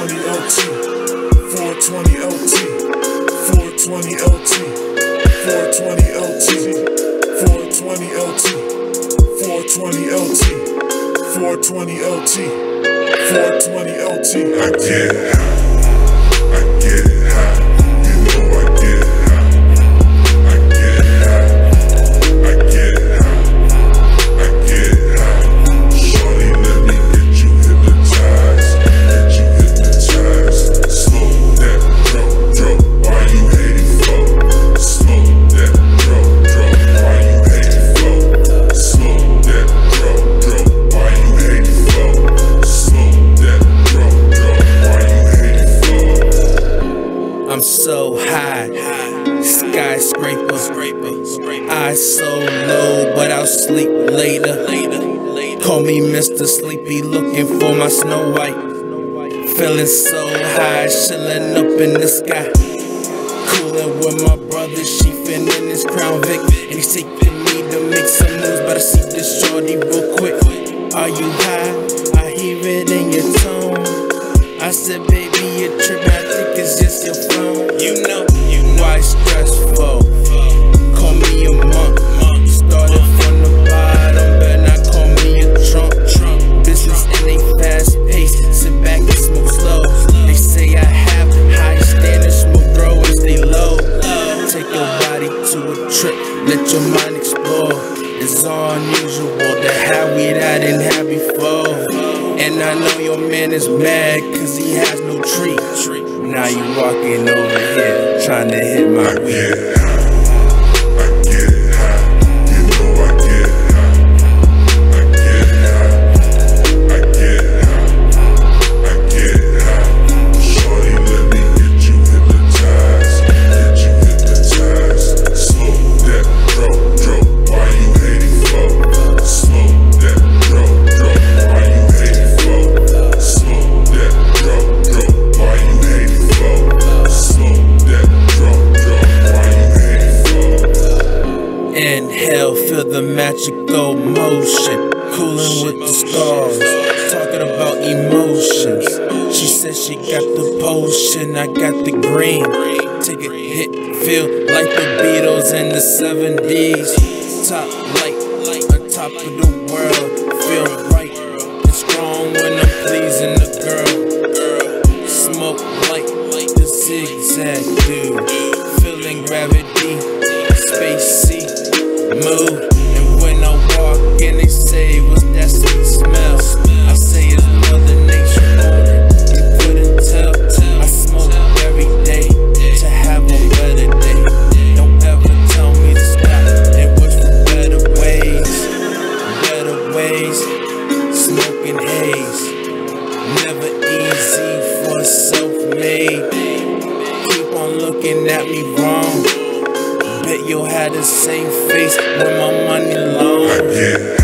OT, 420 OT, 420 OT, 420 OT, 420 OT, 420 OT, 420 OT, 420 OT. I get high, So low, but I'll sleep later. Call me Mr. Sleepy, looking for my Snow White. Feeling so high, chilling up in the sky. Coolin' with my brother, she in his Crown Vic. And he's taking me to make some moves, but I see this shorty real quick. Are you high? I hear it in your tone. I said, let your mind explore. It's all unusual to have we that didn't have before. And I know your man is mad cause he has no tree. Now you walking over here trying to hit my I weed. Inhale, feel the magical motion. Cooling with the stars. Talking about emotions. She said she got the potion, I got the green. Take a hit, feel like the Beatles in the 70s. Top light, on top of the world. Feel And when I walk they say, that sweet smell? I say it's Mother Nature. You couldn't tell. I smoke every day to have a better day. Don't ever tell me better ways, better ways. Smoking haze, never easy for self-made. Keep on looking at me wrong. Bet you had the same face when my money long. Get